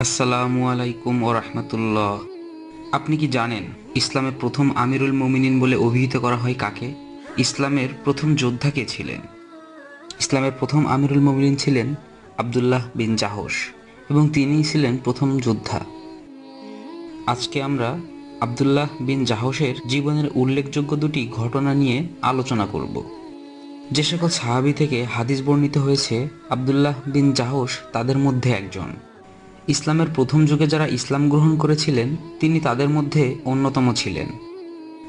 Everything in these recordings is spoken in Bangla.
আসসালামু আলাইকুম ও রহমতুল্লাহ। আপনি কি জানেন ইসলামের প্রথম আমিরুল মোমিনিন বলে অভিহিত করা হয় কাকে? ইসলামের প্রথম যোদ্ধা কে ছিলেন? ইসলামের প্রথম আমিরুল মোমিনিন ছিলেন আবদুল্লাহ বিন জাহস এবং তিনিই ছিলেন প্রথম যোদ্ধা। আজকে আমরা আবদুল্লাহ বিন জাহসের জীবনের উল্লেখযোগ্য দুটি ঘটনা নিয়ে আলোচনা করব। যে সকল সাহাবি থেকে হাদিস বর্ণিত হয়েছে, আবদুল্লাহ বিন জাহস তাদের মধ্যে একজন। ইসলামের প্রথম যুগে যারা ইসলাম গ্রহণ করেছিলেন, তিনি তাদের মধ্যে অন্যতম ছিলেন।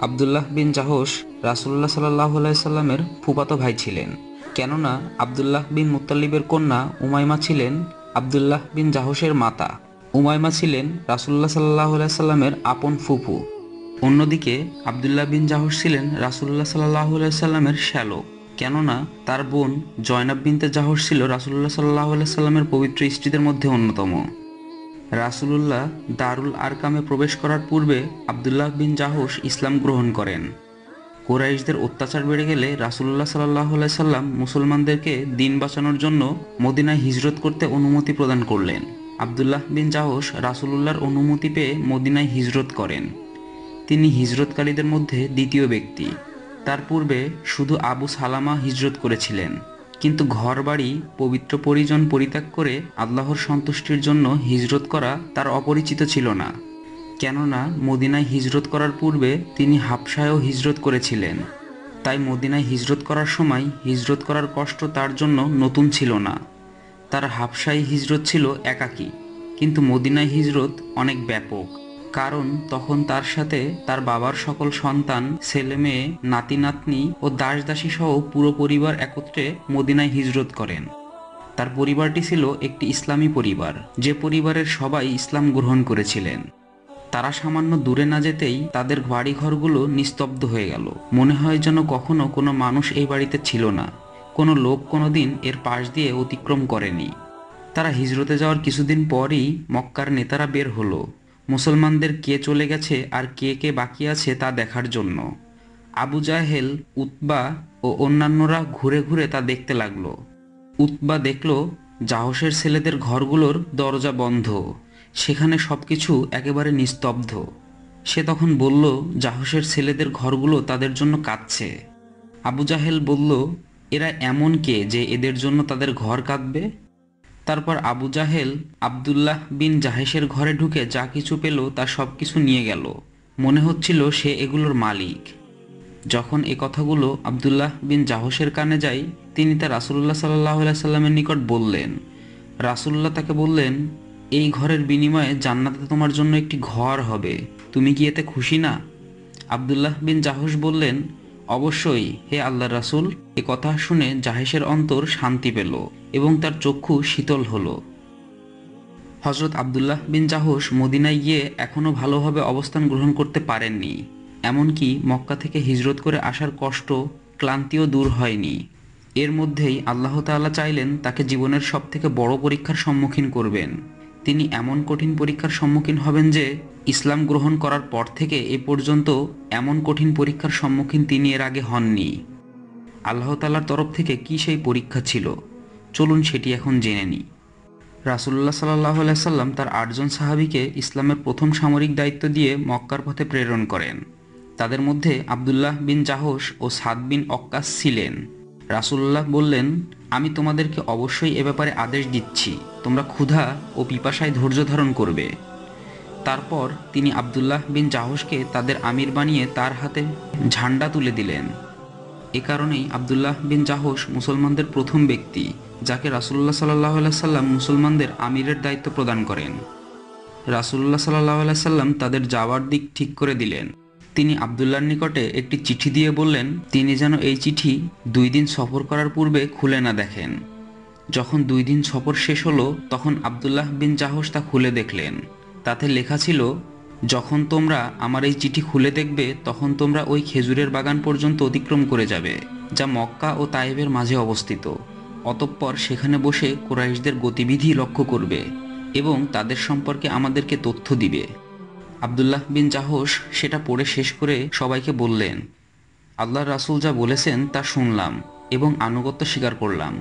আবদুল্লাহ বিন জাহস রাসুল্লাহ সাল্লাহ সাল্লামের ফুপাতো ভাই ছিলেন। কেননা আবদুল্লাহ বিন মুত্তালিবের কন্যা উমাইমা ছিলেন আবদুল্লাহ বিন জাহসের মাতা। উমাইমা ছিলেন রাসুল্লাহ সাল্লাহ সাল্লামের আপন ফুফু। অন্যদিকে আবদুল্লাহ বিন জাহস ছিলেন রাসুল্লাহ সাল্লাহ সাল্লামের শ্যালক কেননা তার বোন জয়নাব বিনতে জাহস ছিল রাসুল্লাহ সাল্লাহ সাল্লামের পবিত্র স্ত্রীদের মধ্যে অন্যতম। রাসুলুল্লাহ দারুল আরকামে প্রবেশ করার পূর্বে আবদুল্লাহ বিন জাহস ইসলাম গ্রহণ করেন। কোরাইশদের অত্যাচার বেড়ে গেলে রাসুল্লাহ সাল্লাহ সাল্লাম মুসলমানদেরকে দিন বাঁচানোর জন্য মদিনায় হিজরত করতে অনুমতি প্রদান করলেন। আবদুল্লাহ বিন জাহস রাসুলুল্লাহর অনুমতি পেয়ে মদিনায় হিজরত করেন। তিনি হিজরতকারীদের মধ্যে দ্বিতীয় ব্যক্তি। তার পূর্বে শুধু আবু সালামা হিজরত করেছিলেন। কিন্তু ঘরবাড়ি, পবিত্র পরিজন পরিত্যাগ করে আল্লাহর সন্তুষ্টির জন্য হিজরত করা তার অপরিচিত ছিল না। কেননা, মদিনায় হিজরত করার পূর্বে তিনি হাবসায়ও হিজরত করেছিলেন। তাই মদিনায় হিজরত করার সময় হিজরত করার কষ্ট তার জন্য নতুন ছিল না। তার হাবসাই হিজরত ছিল একাকী। কিন্তু মদিনায় হিজরত অনেক ব্যাপক। কারণ তখন তার সাথে তার বাবার সকল সন্তান, ছেলে মেয়ে, নাতি নাতনি ও দাস দাসী সহ পুরো পরিবার একত্রে মদিনায় হিজরত করেন। তার পরিবারটি ছিল একটি ইসলামী পরিবার, যে পরিবারের সবাই ইসলাম গ্রহণ করেছিলেন। তারা সামান্য দূরে না যেতেই তাদের বাড়িঘরগুলো নিস্তব্ধ হয়ে গেল। মনে হয় যেন কখনো কোনো মানুষ এই বাড়িতে ছিল না। কোনো লোক কোনোদিন এর পাশ দিয়ে অতিক্রম করেনি। তারা হিজরতে যাওয়ার কিছুদিন পরই মক্কার নেতারা বের হলো। মুসলমানদের কে চলে গেছে আর কে কে বাকি আছে তা দেখার জন্য। আবু জাহেল, উতবা ও অন্যান্যরা ঘুরে ঘুরে তা দেখতে লাগল। উতবা দেখল জাহসের ছেলেদের ঘরগুলোর দরজা বন্ধ। সেখানে সব কিছু একেবারে নিস্তব্ধ। সে তখন বলল জাহসের ছেলেদের ঘরগুলো তাদের জন্য কাঁদছে। আবু জাহেল বলল, এরা এমন কে যে এদের জন্য তাদের ঘর কাঁদবে? তারপর আবু জাহেল আবদুল্লাহ বিন জাহেশের ঘরে ঢুকে যা কিছু পেল তা সব কিছু নিয়ে গেল। মনে হচ্ছিল সে এগুলোর মালিক। যখন এ কথাগুলো আবদুল্লাহ বিন জাহসের কানে যায়, তিনি তা রাসুল্লাহ সাল্লাহ সাল্লামের নিকট বললেন। রাসুল্লাহ তাকে বললেন, এই ঘরের বিনিময়ে জান্নাতে তোমার জন্য একটি ঘর হবে। তুমি কি এতে খুশি না? আবদুল্লাহ বিন জাহস বললেন অবশ্যই হে আল্লাহ রাসুল, এ কথা শুনে জাহেশের অন্তর শান্তি পেল এবং তার চক্ষু শীতল হলো। হজরত আবদুল্লাহ বিন জাহস মদিনায় গিয়ে এখনও ভালোভাবে অবস্থান গ্রহণ করতে পারেননি। এমনকি মক্কা থেকে হিজরত করে আসার কষ্ট, ক্লান্তিও দূর হয়নি। এর মধ্যেই আল্লাহ তাআলা চাইলেন তাকে জীবনের সব থেকে বড় পরীক্ষার সম্মুখীন করবেন। তিনি এমন কঠিন পরীক্ষার সম্মুখীন হবেন যে, ইসলাম গ্রহণ করার পর থেকে এ পর্যন্ত এমন কঠিন পরীক্ষার সম্মুখীন তিনি এর আগে হননি। আল্লাহ তালার তরফ থেকে কি সেই পরীক্ষা ছিল? চলুন সেটি এখন জেনে নিই। রাসুল্লাহ সাল্লাহ সাল্লাম তার আটজন সাহাবিকে ইসলামের প্রথম সামরিক দায়িত্ব দিয়ে মক্কার পথে প্রেরণ করেন। তাদের মধ্যে আবদুল্লাহ বিন জাহস ও সাদ বিন অক্কাস ছিলেন। রাসুল্লাহ বললেন, আমি তোমাদেরকে অবশ্যই এ ব্যাপারে আদেশ দিচ্ছি। তোমরা ক্ষুধা ও পিপাসায় ধৈর্য ধারণ করবে। তারপর তিনি আবদুল্লাহ বিন জাহসকে তাদের আমির বানিয়ে তার হাতে ঝান্ডা তুলে দিলেন। এ কারণেই আবদুল্লাহ বিন জাহস মুসলমানদের প্রথম ব্যক্তি, যাকে রাসুল্লাহ সাল্লাহ সাল্লাম মুসলমানদের আমিরের দায়িত্ব প্রদান করেন। রাসুল্লাহ সাল্লাহ সাল্লাম তাদের যাওয়ার দিক ঠিক করে দিলেন। তিনি আবদুল্লার নিকটে একটি চিঠি দিয়ে বললেন, তিনি যেন এই চিঠি দুই দিন সফর করার পূর্বে খুলে না দেখেন। যখন দুই দিন সফর শেষ হলো, তখন আবদুল্লাহ বিন জাহস তা খুলে দেখলেন। তাতে লেখা ছিল, যখন তোমরা আমার এই চিঠি খুলে দেখবে, তখন তোমরা ওই খেজুরের বাগান পর্যন্ত অতিক্রম করে যাবে, যা মক্কা ও তাইবের মাঝে অবস্থিত। অতঃপর সেখানে বসে কোরাইশদের গতিবিধি লক্ষ্য করবে এবং তাদের সম্পর্কে আমাদেরকে তথ্য দিবে। আবদুল্লাহ বিন জাহস সেটা পড়ে শেষ করে সবাইকে বললেন, আল্লাহ রাসুল যা বলেছেন তা শুনলাম এবং আনুগত্য স্বীকার করলাম।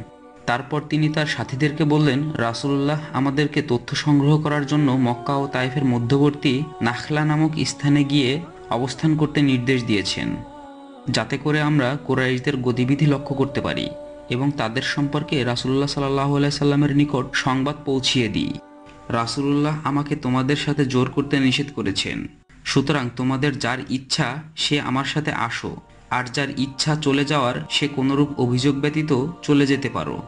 তারপর তিনি তার সাথীদেরকে বললেন, রাসূলুল্লাহ আমাদেরকে তথ্য সংগ্রহ করার জন্য মক্কা ও তাইফের মধ্যবর্তী নাখলা নামক স্থানে গিয়ে অবস্থান করতে নির্দেশ দিয়েছেন, যাতে করে আমরা কোরাইশদের গতিবিধি লক্ষ্য করতে পারি এবং তাদের সম্পর্কে রাসূলুল্লাহ সাল্লাহ সাল্লামের নিকট সংবাদ পৌঁছিয়ে দিই। রাসূলুল্লাহ আমাকে তোমাদের সাথে জোর করতে নিষেধ করেছেন। সুতরাং তোমাদের যার ইচ্ছা, সে আমার সাথে আসো। আর যার ইচ্ছা চলে যাওয়ার, সে কোনোরূপ অভিযোগ ব্যতীত চলে যেতে পারো।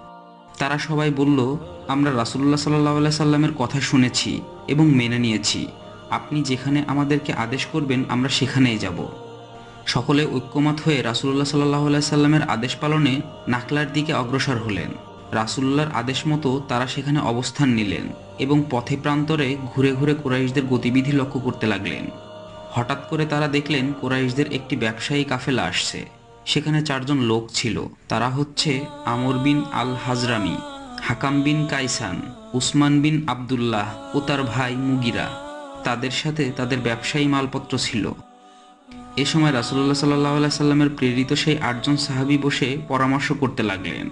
তারা সবাই বলল, আমরা রাসূলুল্লাহ সাল্লাহ সাল্লামের কথা শুনেছি এবং মেনে নিয়েছি। আপনি যেখানে আমাদেরকে আদেশ করবেন, আমরা সেখানেই যাব। সকলে ঐক্যমত হয়ে রাসুল্লাহ সাল্লাহ সাল্লামের আদেশ পালনে নাকলার দিকে অগ্রসর হলেন। রাসূলুল্লাহর আদেশ মতো তারা সেখানে অবস্থান নিলেন এবং পথে প্রান্তরে ঘুরে ঘুরে কোরাইশদের গতিবিধি লক্ষ্য করতে লাগলেন। হঠাৎ করে তারা দেখলেন কোরাইশদের একটি ব্যবসায়ী কাফেলা আসছে। সেখানে চারজন লোক ছিল। তারা হচ্ছে আমর বিন আল হাজরামি হাকাম বিন কাইসান, উসমান বিন আবদুল্লাহ ও তার ভাই মুগিরা। তাদের সাথে তাদের ব্যবসায়ী মালপত্র ছিল। এ সময় রাসুল্লাহ সাল্লাহ সাল্লামের প্রেরিত সেই আটজন সাহাবি বসে পরামর্শ করতে লাগলেন।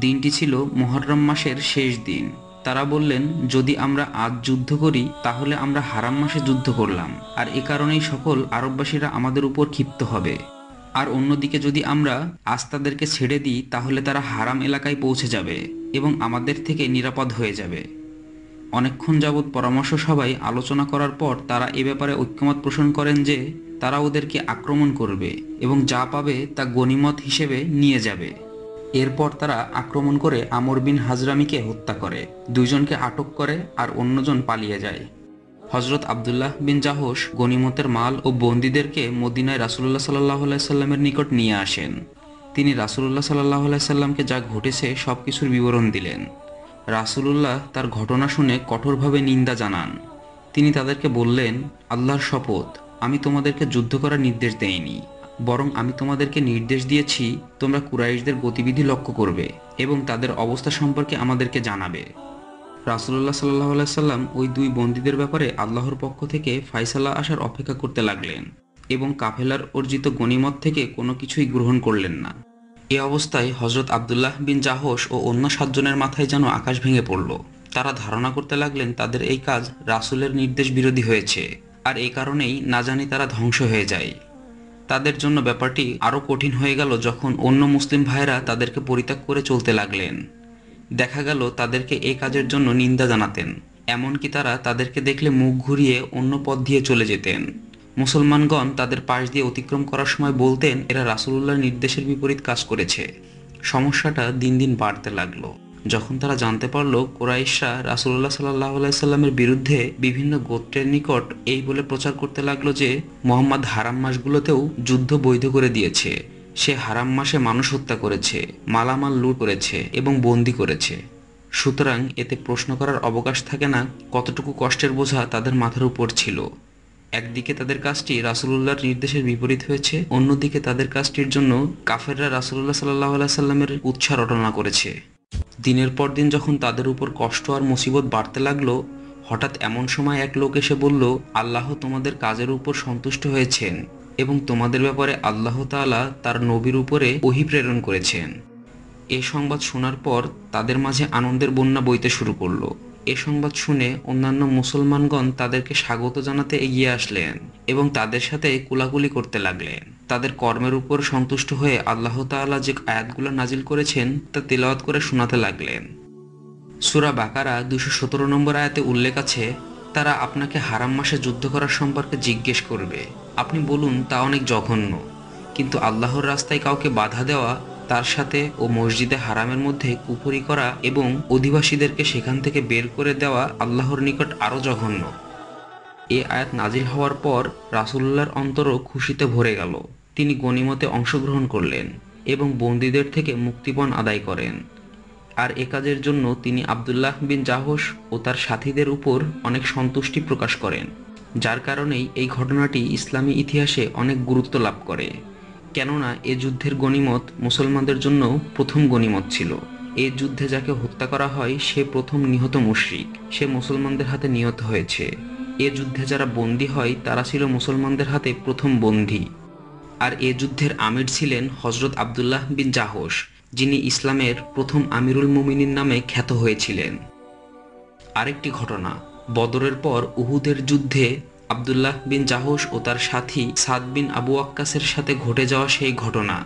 দিনটি ছিল মোহররম মাসের শেষ দিন। তারা বললেন, যদি আমরা আজ যুদ্ধ করি, তাহলে আমরা হারাম মাসে যুদ্ধ করলাম। আর এ কারণেই সকল আরববাসীরা আমাদের উপর ক্ষিপ্ত হবে। আর অন্যদিকে যদি আমরা আজ তাদেরকে ছেড়ে দিই, তাহলে তারা হারাম এলাকায় পৌঁছে যাবে এবং আমাদের থেকে নিরাপদ হয়ে যাবে। অনেকক্ষণ যাবৎ পরামর্শ সবাই আলোচনা করার পর তারা এ ব্যাপারে ঐক্যমত পোষণ করেন যে, তারা ওদেরকে আক্রমণ করবে এবং যা পাবে তা গনিমত হিসেবে নিয়ে যাবে। এরপর তারা আক্রমণ করে আমর বিন হাজরামিকে হত্যা করে। দুইজনকে আটক করে আর অন্যজন পালিয়ে যায়। হজরত আবদুল্লাহ বিন জাহস গনিমতের মাল ও বন্দীদেরকে মদিনায় রাসুল্লাহ সাল্লাহ সাল্লামের নিকট নিয়ে আসেন। তিনি রাসুল্লাহ সাল্লাহ সাল্লামকে যা ঘটেছে সব কিছুর বিবরণ দিলেন। রাসুলুল্লাহ তার ঘটনা শুনে কঠোরভাবে নিন্দা জানান। তিনি তাদেরকে বললেন, আল্লাহর শপথ, আমি তোমাদেরকে যুদ্ধ করার নির্দেশ দেইনি। বরং আমি তোমাদেরকে নির্দেশ দিয়েছি, তোমরা কুরাইশদের গতিবিধি লক্ষ্য করবে এবং তাদের অবস্থা সম্পর্কে আমাদেরকে জানাবে। রাসুল্লাহ সাল্লাহ সাল্লাম ওই দুই বন্দীদের ব্যাপারে আল্লাহর পক্ষ থেকে ফাইসালা আসার অপেক্ষা করতে লাগলেন এবং কাফেলার অর্জিত গণিমত থেকে কোনো কিছুই গ্রহণ করলেন না। এ অবস্থায় হজরত আবদুল্লাহ বিন জাহস ও অন্য সাতজনের মাথায় যেন আকাশ ভেঙে পড়ল। তারা ধারণা করতে লাগলেন, তাদের এই কাজ রাসুলের নির্দেশ বিরোধী হয়েছে। আর এই কারণেই না জানি তারা ধ্বংস হয়ে যায়। তাদের জন্য ব্যাপারটি আরও কঠিন হয়ে গেল যখন অন্য মুসলিম ভাইরা তাদেরকে পরিত্যাগ করে চলতে লাগলেন। দেখা গেল তাদেরকে এ কাজের জন্য নিন্দা জানাতেন। এমনকি তারা তাদেরকে দেখলে মুখ ঘুরিয়ে অন্য পথ দিয়ে চলে যেতেন। মুসলমানগণ তাদের পাশ দিয়ে অতিক্রম করার সময় বলতেন, এরা রাসুলুল্লাহর নির্দেশের বিপরীত কাজ করেছে। সমস্যাটা দিন দিন বাড়তে লাগল। যখন তারা জানতে পারল কোরাইশরা রাসুল্লাহ সাল্লাহ সাল্লামের বিরুদ্ধে বিভিন্ন গোত্রের নিকট এই বলে প্রচার করতে লাগল যে, মোহাম্মদ হারাম মাসগুলোতেও যুদ্ধ বৈধ করে দিয়েছে। সে হারাম মাসে মানুষ হত্যা করেছে, মালামাল লুট করেছে এবং বন্দি করেছে। সুতরাং এতে প্রশ্ন করার অবকাশ থাকে না কতটুকু কষ্টের বোঝা তাদের মাথার উপর ছিল। একদিকে তাদের কাজটি রাসুলুল্লাহর নির্দেশের বিপরীত হয়েছে, অন্যদিকে তাদের কাজটির জন্য কাফেররা রাসুল্লাহ সাল্লাহ সাল্লামের উৎসাহ রটনা করেছে। দিনের পর দিন যখন তাদের উপর কষ্ট আর মুসিবত বাড়তে লাগল, হঠাৎ এমন সময় এক লোক এসে বলল, আল্লাহ তোমাদের কাজের উপর সন্তুষ্ট হয়েছেন এবং তোমাদের ব্যাপারে আল্লাহ তাআলা তার নবীর উপরে ওহি প্রেরণ করেছেন। এ সংবাদ শোনার পর তাদের মাঝে আনন্দের বন্যা বইতে শুরু করল। এ সংবাদ শুনে অন্যান্য মুসলমানগণ তাদেরকে স্বাগত জানাতে এগিয়ে আসলেন এবং তাদের সাথে কুলাকুলি করতে লাগলেন। তাদের কর্মের উপর সন্তুষ্ট হয়ে আল্লাহ তাআলা যে আয়াতগুলো নাজিল করেছেন, তা তেলাওয়াত করে শোনাতে লাগলেন। সুরা বাকারা দুশো সতেরো নম্বর আয়াতে উল্লেখ আছে, তারা আপনাকে হারাম মাসে যুদ্ধ করার সম্পর্কে জিজ্ঞেস করবে। আপনি বলুন, তা অনেক জঘন্য। কিন্তু আল্লাহর রাস্তায় কাউকে বাধা দেওয়া, তার সাথে ও মসজিদে হারামের মধ্যে কুপুরি করা এবং অধিবাসীদেরকে সেখান থেকে বের করে দেওয়া আল্লাহর নিকট আরও জঘন্য। এ আয়াত নাজিল হওয়ার পর রাসুল্লাহর অন্তরও খুশিতে ভরে গেল। তিনি গণিমতে অংশগ্রহণ করলেন এবং বন্দীদের থেকে মুক্তিপণ আদায় করেন। আর এ কাজের জন্য তিনি আবদুল্লাহ বিন জাহস ও তার সাথীদের উপর অনেক সন্তুষ্টি প্রকাশ করেন, যার কারণেই এই ঘটনাটি ইসলামী ইতিহাসে অনেক গুরুত্ব লাভ করে। কেননা এ যুদ্ধের গণিমত মুসলমানদের জন্য প্রথম গণিমত ছিল। এ যুদ্ধে যাকে হত্যা করা হয়, সে প্রথম নিহত মুশরিক। সে মুসলমানদের হাতে নিহত হয়েছে। এ যুদ্ধে যারা বন্দী হয়, তারা ছিল মুসলমানদের হাতে প্রথম বন্দী। আর এ যুদ্ধের আমির ছিলেন হজরত আবদুল্লাহ বিন জাহস যিনি ইসলামের প্রথম আমিরুল মুমিনিন নামে খ্যাত হয়েছিলেন। আরেকটি ঘটনা, বদরের পর উহুদের যুদ্ধে আবদুল্লাহ বিন জাহস ও তার সাথী সাদ বিন আবু আক্কাসের সাথে ঘটে যাওয়া সেই ঘটনা,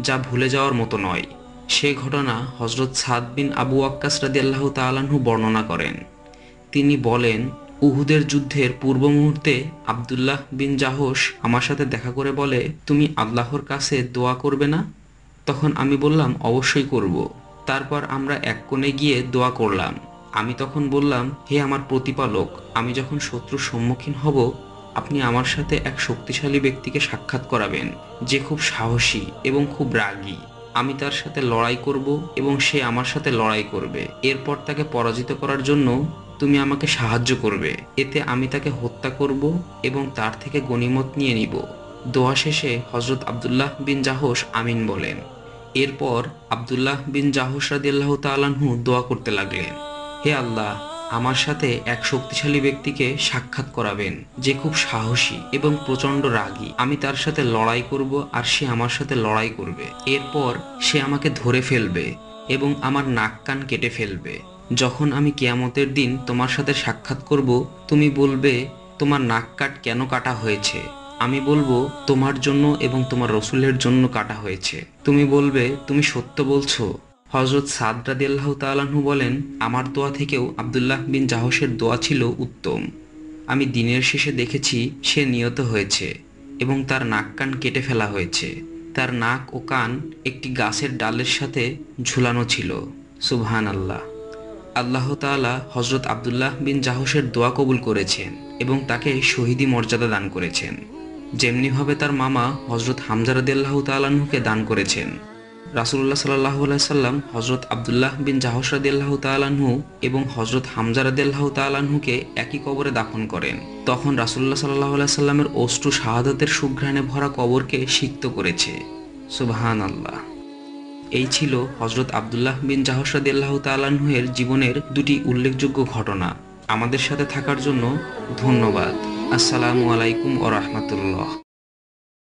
যা ভুলে যাওয়ার মতো নয়। সে ঘটনা হজরত সাদ বিন আবু আক্কাস রাদিয়াল্লাহু তাআলাহু বর্ণনা করেন। তিনি বলেন উহুদের যুদ্ধের পূর্ব মুহূর্তে আবদুল্লাহ বিন জাহস আমার সাথে দেখা করে বলে, তুমি আল্লাহর কাছে দোয়া করবে না? তখন আমি বললাম, অবশ্যই করব। তারপর আমরা এক কোণে গিয়ে দোয়া করলাম। আমি তখন বললাম, হে আমার প্রতিপালক, আমি যখন শত্রুর সম্মুখীন হব, আপনি আমার সাথে এক শক্তিশালী ব্যক্তিকে সাক্ষাৎ করাবেন, যে খুব সাহসী এবং খুব রাগী। আমি তার সাথে লড়াই করব এবং সে আমার সাথে লড়াই করবে। এরপর তাকে পরাজিত করার জন্য তুমি আমাকে সাহায্য করবে। এতে আমি তাকে হত্যা করব এবং তার থেকে গনিমত নিয়ে নিব। দোয়া শেষে হজরত আবদুল্লাহ বিন জাহস আমিন বলেন। এরপর আবদুল্লাহ বিন জাহস রাদিয়াল্লাহু তাআলাহু দোয়া করতে লাগলেন। হে আল্লাহ, আমার সাথে এক শক্তিশালী ব্যক্তিকে সাক্ষাৎ করাবেন, যে খুব সাহসী এবং প্রচণ্ড রাগী। আমি তার সাথে লড়াই করব আর সে আমার সাথে লড়াই করবে। এরপর সে আমাকে ধরে ফেলবে এবং আমার নাক কান কেটে ফেলবে। যখন আমি কেয়ামতের দিন তোমার সাথে সাক্ষাৎ করব, তুমি বলবে, তোমার নাক কাট কেন কাটা হয়েছে? আমি বলব, তোমার জন্য এবং তোমার রসুলের জন্য কাটা হয়েছে। তুমি বলবে, তুমি সত্য বলছো। হজরত সাদ রাদিয়াল্লাহ তাআলাহু বলেন, আমার দোয়া থেকেও আবদুল্লাহ বিন জাহসের দোয়া ছিল উত্তম। আমি দিনের শেষে দেখেছি সে নিহত হয়েছে এবং তার নাক কান কেটে ফেলা হয়েছে। তার নাক ও কান একটি গাছের ডালের সাথে ঝুলানো ছিল। সুবহান আল্লাহ আল্লাহ তাআলা হজরত আবদুল্লাহ বিন জাহসের দোয়া কবুল করেছেন এবং তাকে শহীদি মর্যাদা দান করেছেন। যেমনিভাবে তার মামা হজরত হামজা রাদিয়াল্লাহু তাআলাহুকে দান করেছেন। রাসুল্লাহ সাল্লাহ সাল্লাম হজরত আবদুল্লাহ বিন জাহস রাদিয়াল্লাহু তাআলাহু এবং হজরত হামজা রাদিয়াল্লাহু তাআলাহুকে একই কবরে দাফন করেন। তখন রাসুল্লাহ সাল্লাহ সাল্লামের অষ্টু শাহাদাতের সুঘ্রাণে ভরা কবরকে সিক্ত করেছে। সুবহান আল্লাহ এই ছিল হজরত আবদুল্লাহ বিন জাহস রাদিয়াল্লাহু তাআলাহুয়ের জীবনের দুটি উল্লেখযোগ্য ঘটনা। আমাদের সাথে থাকার জন্য ধন্যবাদ। আসসালামু আলাইকুম ও রহমতুল্লাহ।